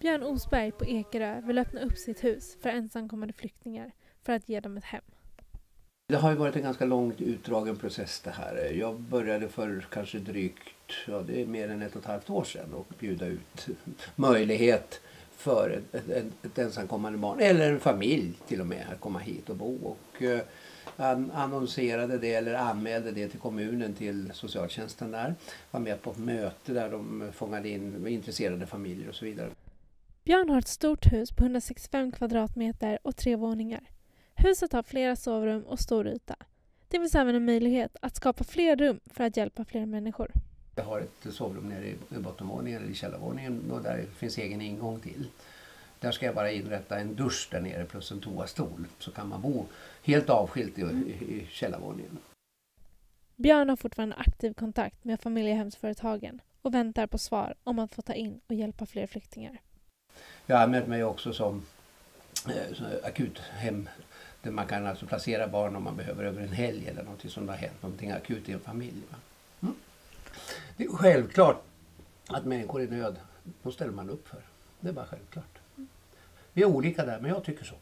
Björn Osberg på Ekerö vill öppna upp sitt hus för ensamkommande flyktingar för att ge dem ett hem. Det har ju varit en ganska långt utdragen process det här. Jag började för kanske drygt, ja det är mer än ett och ett halvt år sedan och bjuda ut möjlighet för ett, ett, ett ensamkommande barn eller en familj till och med att komma hit och bo. Och, eh, annonserade det eller anmälde det till kommunen till socialtjänsten där. Var med på ett möte där de fångade in intresserade familjer och så vidare. Björn har ett stort hus på 165 kvadratmeter och tre våningar. Huset har flera sovrum och stor yta. Det finns även en möjlighet att skapa fler rum för att hjälpa fler människor. Jag har ett sovrum nere i bottenvåningen eller i källarvåningen och där finns egen ingång till. Där ska jag bara inrätta en dusch där nere plus en toastol så kan man bo helt avskilt i, i, källarvåningen. Björn har fortfarande aktiv kontakt med familjehemsföretagen och väntar på svar om att få ta in och hjälpa fler flyktingar. Jag har anmält mig också som eh, akuthem där man kan alltså placera barn om man behöver över en helg eller någonting som har hänt någonting akut i en familj. Mm. Det är självklart att människor i nöd, de ställer man upp för. Det är bara självklart. Vi är olika där, men jag tycker så.